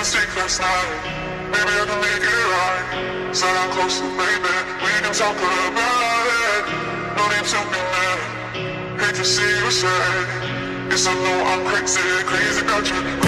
mistake last now. Maybe I can make it right. Sit down closer, baby. We can talk about it. No need to be mad. Hate to see you sad. Yes, I know I'm crazy, crazy about you.